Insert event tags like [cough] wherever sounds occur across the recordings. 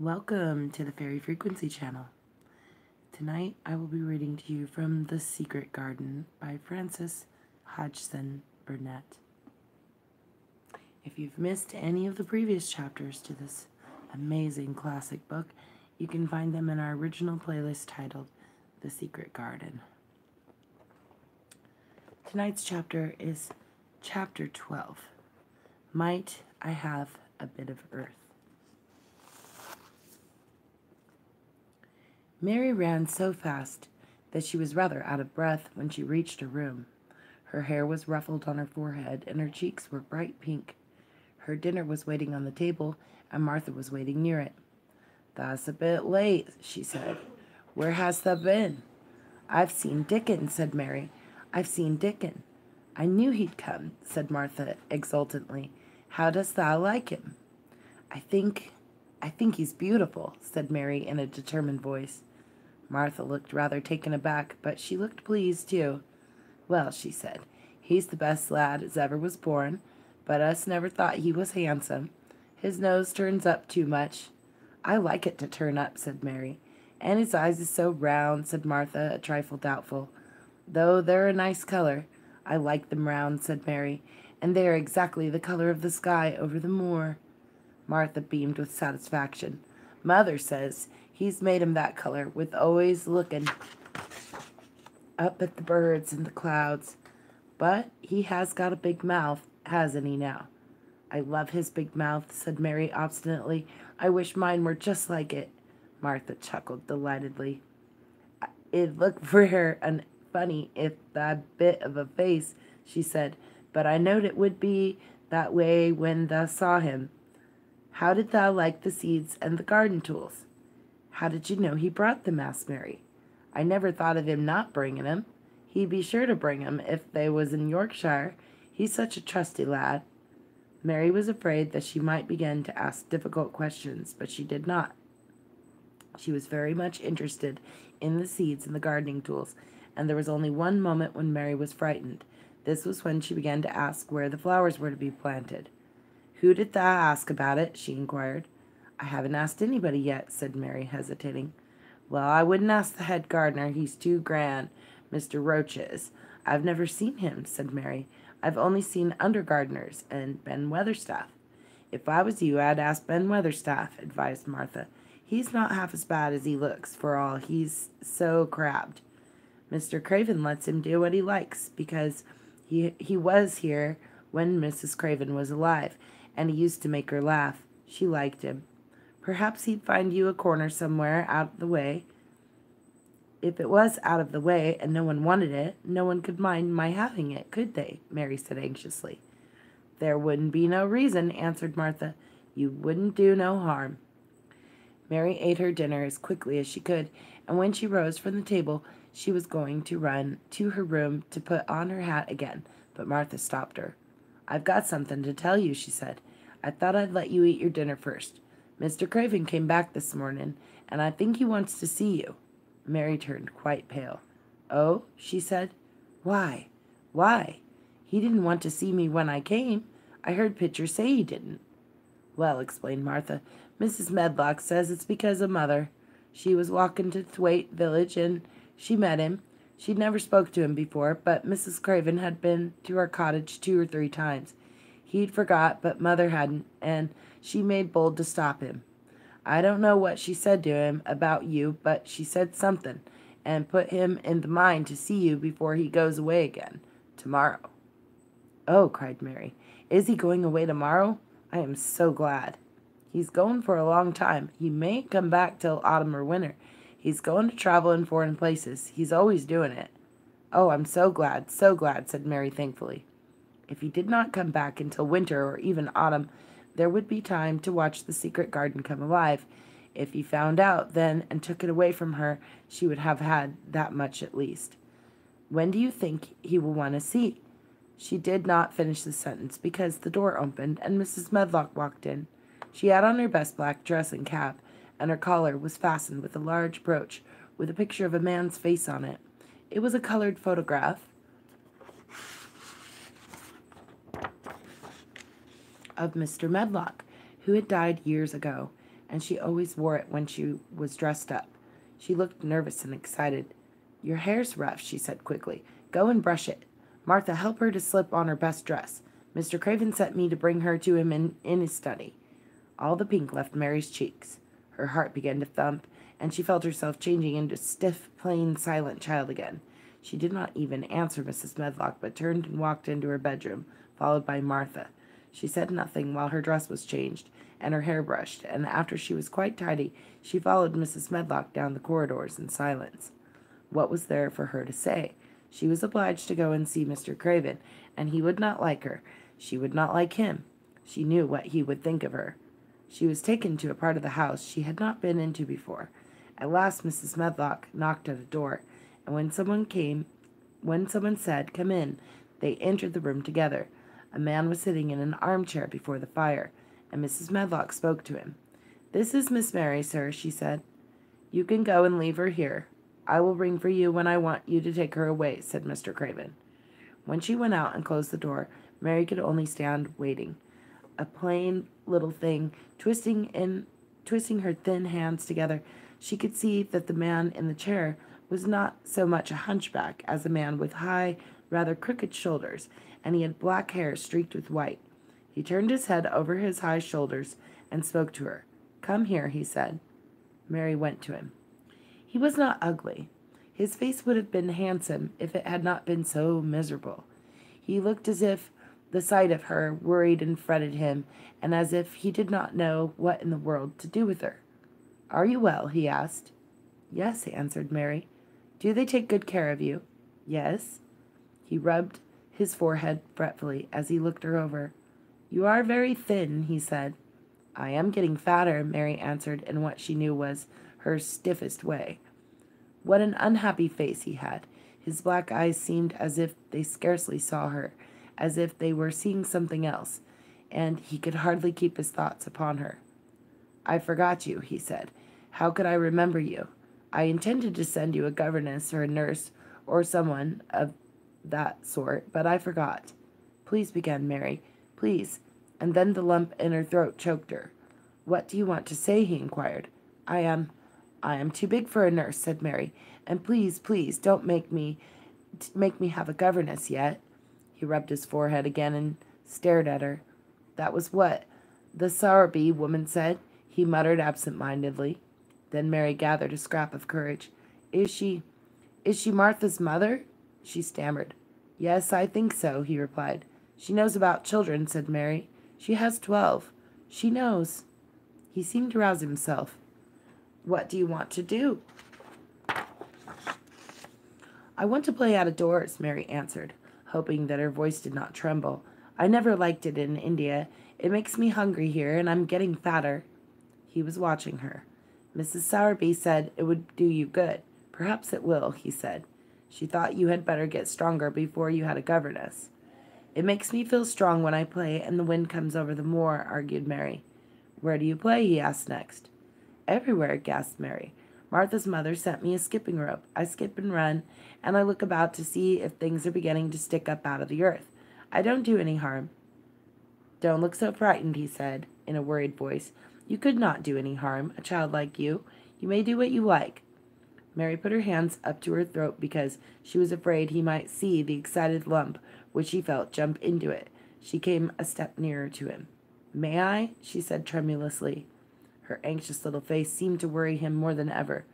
Welcome to the Fairy Frequency Channel. Tonight I will be reading to you from The Secret Garden by Frances Hodgson Burnett. If you've missed any of the previous chapters to this amazing classic book, you can find them in our original playlist titled The Secret Garden. Tonight's chapter is Chapter 12 Might I Have a Bit of Earth? Mary ran so fast that she was rather out of breath when she reached her room. Her hair was ruffled on her forehead, and her cheeks were bright pink. Her dinner was waiting on the table, and Martha was waiting near it. That's a bit late, she said. Where hast thou been? I've seen Dickon, said Mary. I've seen Dickon. I knew he'd come, said Martha exultantly. How dost thou like him? I think I think he's beautiful, said Mary in a determined voice. Martha looked rather taken aback, but she looked pleased too. Well, she said, he's the best lad as ever was born, but us never thought he was handsome. His nose turns up too much. I like it to turn up, said Mary. And his eyes is so round, said Martha, a trifle doubtful. Though they're a nice color. I like them round, said Mary, and they are exactly the color of the sky over the moor. Martha beamed with satisfaction. Mother says he's made him that color, with always looking up at the birds and the clouds. But he has got a big mouth, hasn't he now? I love his big mouth, said Mary obstinately. I wish mine were just like it. Martha chuckled delightedly. It'd look rare and funny if that bit of a face, she said, but I knowed it would be that way when thou saw him. How did thou like the seeds and the garden tools? How did you know he brought them? asked Mary. I never thought of him not bringing 'em. He'd be sure to bring 'em if they was in Yorkshire. He's such a trusty lad. Mary was afraid that she might begin to ask difficult questions, but she did not. She was very much interested in the seeds and the gardening tools, and there was only one moment when Mary was frightened. This was when she began to ask where the flowers were to be planted. Who did thou ask about it? she inquired. I haven't asked anybody yet, said Mary, hesitating. Well, I wouldn't ask the head gardener. He's too grand. Mr. Roach is. I've never seen him, said Mary. I've only seen under gardeners and Ben Weatherstaff. If I was you, I'd ask Ben Weatherstaff, advised Martha. He's not half as bad as he looks, for all he's so crabbed. Mr. Craven lets him do what he likes, because he he was here when Mrs. Craven was alive, and he used to make her laugh. She liked him. Perhaps he'd find you a corner somewhere out of the way. If it was out of the way and no one wanted it, no one could mind my having it, could they? Mary said anxiously. There wouldn't be no reason, answered Martha. You wouldn't do no harm. Mary ate her dinner as quickly as she could, and when she rose from the table, she was going to run to her room to put on her hat again, but Martha stopped her. I've got something to tell you, she said. I thought I'd let you eat your dinner first. Mr. Craven came back this morning, and I think he wants to see you. Mary turned quite pale. Oh, she said. Why? Why? He didn't want to see me when I came. I heard Pitcher say he didn't. Well, explained Martha, Mrs. Medlock says it's because of mother. She was walking to Thwaite village, and she met him. She'd never spoke to him before, but Mrs. Craven had been to our cottage two or three times. He'd forgot, but mother hadn't, and she made bold to stop him. I don't know what she said to him about you, but she said something, and put him in the mind to see you before he goes away again, tomorrow. Oh, cried Mary, is he going away tomorrow? I am so glad. He's going for a long time. He mayn't come back till autumn or winter. He's going to travel in foreign places. He's always doing it. Oh, I'm so glad, so glad, said Mary thankfully. If he did not come back until winter or even autumn, there would be time to watch the secret garden come alive. If he found out then and took it away from her, she would have had that much at least. When do you think he will want to see? She did not finish the sentence because the door opened and Mrs. Medlock walked in. She had on her best black dress and cap, and her collar was fastened with a large brooch with a picture of a man's face on it. It was a colored photograph of Mr. Medlock, who had died years ago, and she always wore it when she was dressed up. She looked nervous and excited. Your hair's rough, she said quickly. Go and brush it. Martha, help her to slip on her best dress. Mr. Craven sent me to bring her to him in, in his study. All the pink left Mary's cheeks. Her heart began to thump, and she felt herself changing into stiff, plain, silent child again. She did not even answer Mrs. Medlock, but turned and walked into her bedroom, followed by Martha. She said nothing while her dress was changed and her hair brushed, and after she was quite tidy, she followed Mrs. Medlock down the corridors in silence. What was there for her to say? She was obliged to go and see Mr. Craven, and he would not like her. She would not like him. She knew what he would think of her. She was taken to a part of the house she had not been into before. At last Mrs. Medlock knocked at a door, and when someone came, when someone said, "Come in," they entered the room together. A man was sitting in an armchair before the fire, and Mrs. Medlock spoke to him. This is Miss Mary, sir, she said. You can go and leave her here. I will ring for you when I want you to take her away, said Mr. Craven. When she went out and closed the door, Mary could only stand waiting. A plain little thing, twisting in twisting her thin hands together, she could see that the man in the chair was not so much a hunchback as a man with high, rather crooked shoulders, and he had black hair streaked with white. He turned his head over his high shoulders and spoke to her. Come here, he said. Mary went to him. He was not ugly. His face would have been handsome if it had not been so miserable. He looked as if the sight of her worried and fretted him, and as if he did not know what in the world to do with her. Are you well? he asked. Yes, answered Mary. Do they take good care of you? Yes. He rubbed his forehead fretfully as he looked her over. You are very thin, he said. I am getting fatter, Mary answered in what she knew was her stiffest way. What an unhappy face he had. His black eyes seemed as if they scarcely saw her, as if they were seeing something else, and he could hardly keep his thoughts upon her. I forgot you, he said. How could I remember you? I intended to send you a governess or a nurse or someone of that sort, but I forgot. Please, began Mary. Please. And then the lump in her throat choked her. What do you want to say? he inquired. I am. I am too big for a nurse, said Mary. And please, please, don't make me make me have a governess yet. He rubbed his forehead again and stared at her. That was what the Sowerby woman said, he muttered absent-mindedly. Then Mary gathered a scrap of courage. Is she is she Martha's mother? She stammered. Yes, I think so, he replied. She knows about children, said Mary. She has twelve. She knows. He seemed to rouse himself. What do you want to do? I want to play out of doors, Mary answered, hoping that her voice did not tremble. I never liked it in India. It makes me hungry here, and I'm getting fatter. He was watching her. Mrs. Sowerby said it would do you good. Perhaps it will, he said. She thought you had better get stronger before you had a governess. It makes me feel strong when I play and the wind comes over the moor, argued Mary. Where do you play? he asked next. Everywhere, gasped Mary. Martha's mother sent me a skipping rope. I skip and run, and I look about to see if things are beginning to stick up out of the earth. I don't do any harm. Don't look so frightened, he said, in a worried voice. You could not do any harm, a child like you. You may do what you like. Mary put her hands up to her throat because she was afraid he might see the excited lump which she felt jump into it. She came a step nearer to him. May I? she said tremulously. Her anxious little face seemed to worry him more than ever.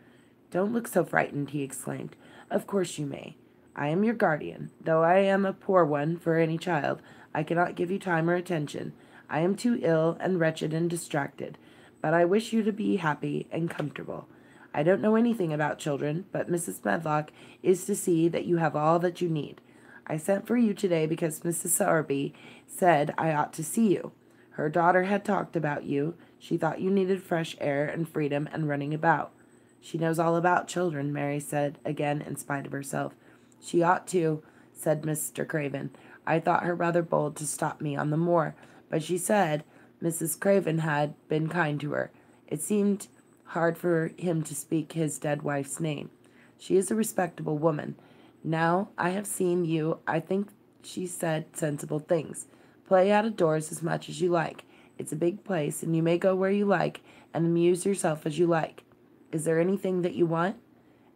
Don't look so frightened, he exclaimed. Of course you may. I am your guardian. Though I am a poor one for any child, I cannot give you time or attention. I am too ill and wretched and distracted, but I wish you to be happy and comfortable. I don't know anything about children, but Mrs. Medlock is to see that you have all that you need. I sent for you today because Mrs. Sowerby said I ought to see you. Her daughter had talked about you. She thought you needed fresh air and freedom and running about. She knows all about children, Mary said, again in spite of herself. She ought to, said Mr. Craven. I thought her rather bold to stop me on the moor, but she said Mrs. Craven had been kind to her. It seemed hard for him to speak his dead wife's name. She is a respectable woman. Now I have seen you, I think she said sensible things. Play out of doors as much as you like. It's a big place, and you may go where you like and amuse yourself as you like. Is there anything that you want?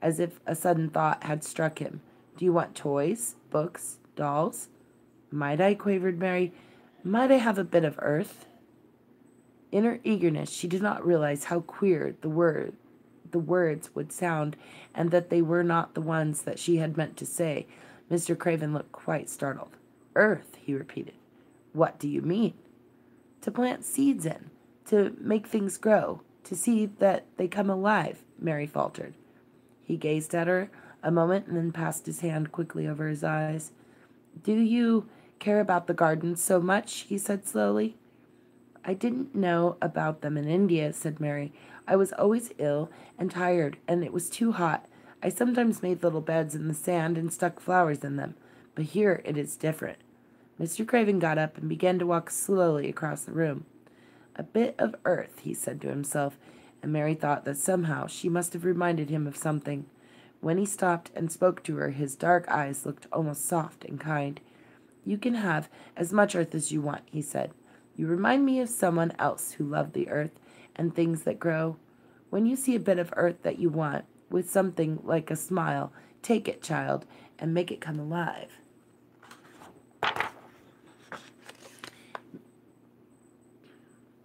As if a sudden thought had struck him. Do you want toys, books, dolls? Might I, quavered Mary, might I have a bit of earth? In her eagerness, she did not realize how queer the word the words would sound, and that they were not the ones that she had meant to say. Mr. Craven looked quite startled. Earth, he repeated. What do you mean? To plant seeds in, to make things grow, to see that they come alive, Mary faltered. He gazed at her a moment and then passed his hand quickly over his eyes. Do you care about the gardens so much? he said slowly. I didn't know about them in India, said Mary. I was always ill and tired, and it was too hot. I sometimes made little beds in the sand and stuck flowers in them, but here it is different. Mr. Craven got up and began to walk slowly across the room. A bit of earth, he said to himself, and Mary thought that somehow she must have reminded him of something. When he stopped and spoke to her, his dark eyes looked almost soft and kind. You can have as much earth as you want, he said. You remind me of someone else who loved the earth and things that grow. When you see a bit of earth that you want, with something like a smile, take it, child, and make it come alive.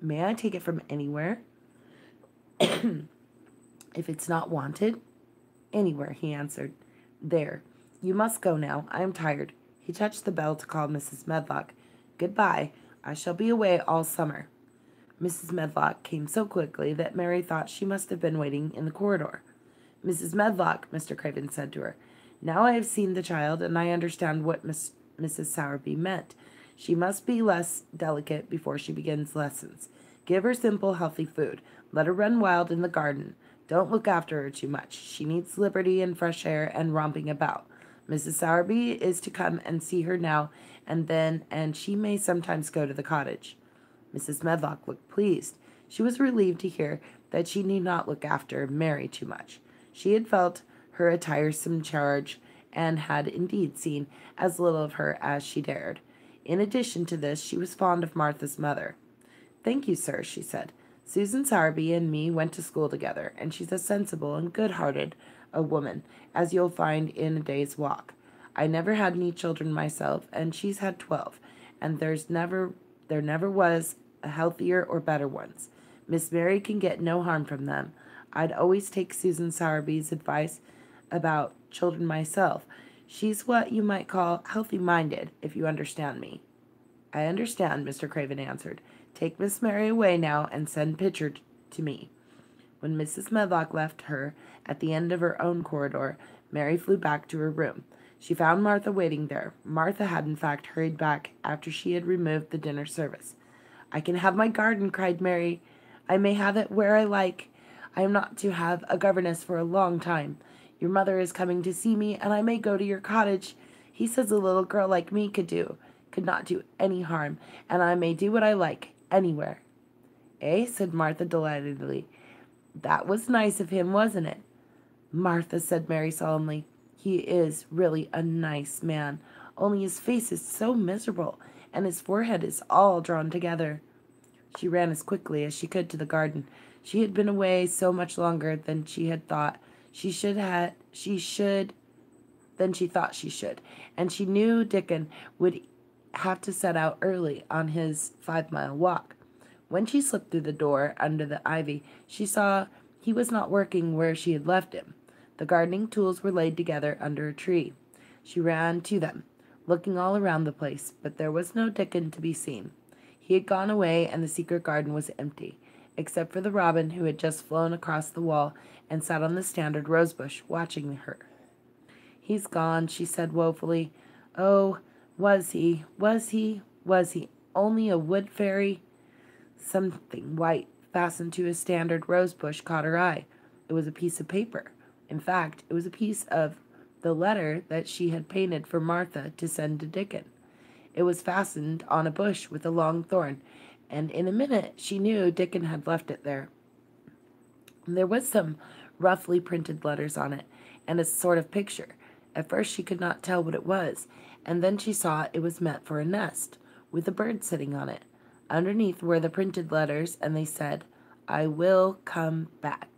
May I take it from anywhere? [clears throat] if it's not wanted? Anywhere, he answered. There. You must go now. I am tired. He touched the bell to call Mrs. Medlock. Goodbye. I shall be away all summer. Mrs. Medlock came so quickly that Mary thought she must have been waiting in the corridor. Mrs. Medlock, Mr. Craven said to her, now I have seen the child, and I understand what Miss, Mrs. Sowerby meant. She must be less delicate before she begins lessons. Give her simple, healthy food. Let her run wild in the garden. Don't look after her too much. She needs liberty and fresh air and romping about. Mrs. Sowerby is to come and see her now and then, and she may sometimes go to the cottage. Mrs. Medlock looked pleased. She was relieved to hear that she need not look after Mary too much. She had felt her a tiresome charge and had indeed seen as little of her as she dared. In addition to this, she was fond of Martha's mother. Thank you, sir, she said. Susan Sowerby and me went to school together, and she's as sensible and good-hearted a woman as you'll find in a day's walk. I never had any children myself, and she's had twelve, and there's never there never was a healthier or better ones. Miss Mary can get no harm from them. I'd always take Susan Sowerby's advice about children myself. She's what you might call healthy minded, if you understand me. I understand, Mr. Craven answered. Take Miss Mary away now and send Pitcher to me. When Mrs. Medlock left her at the end of her own corridor, Mary flew back to her room. She found Martha waiting there. Martha had, in fact, hurried back after she had removed the dinner service. I can have my garden, cried Mary. I may have it where I like. I am not to have a governess for a long time. Your mother is coming to see me, and I may go to your cottage. He says a little girl like me could do, could not do any harm, and I may do what I like, anywhere. Eh? said Martha delightedly. That was nice of him, wasn't it? Martha, said Mary solemnly, he is really a nice man, only his face is so miserable, and his forehead is all drawn together. She ran as quickly as she could to the garden. She had been away so much longer than she had thought she should have she should than she thought she should, and she knew Dickon would have to set out early on his five mile walk. When she slipped through the door under the ivy, she saw he was not working where she had left him. The gardening tools were laid together under a tree. She ran to them, looking all around the place, but there was no Dickon to be seen. He had gone away, and the secret garden was empty, except for the robin who had just flown across the wall and sat on the standard rosebush, watching her. He's gone, she said woefully. Oh, was he? Was he? Was he only a wood fairy? Something white fastened to a standard rosebush caught her eye. It was a piece of paper. In fact, it was a piece of the letter that she had painted for Martha to send to Dickon. It was fastened on a bush with a long thorn, and in a minute she knew Dickon had left it there. There was some roughly printed letters on it, and a sort of picture. At first she could not tell what it was, and then she saw it was meant for a nest, with a bird sitting on it. Underneath were the printed letters, and they said, I will come back.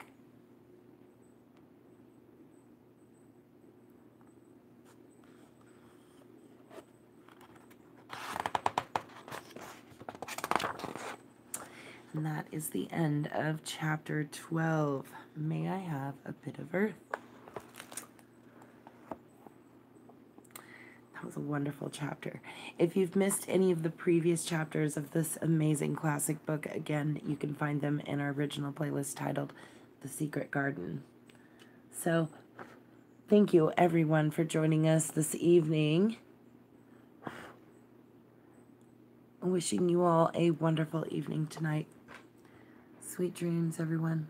And that is the end of chapter 12. May I have a bit of earth? That was a wonderful chapter. If you've missed any of the previous chapters of this amazing classic book, again, you can find them in our original playlist titled The Secret Garden. So, thank you everyone for joining us this evening. Wishing you all a wonderful evening tonight. Sweet dreams, everyone.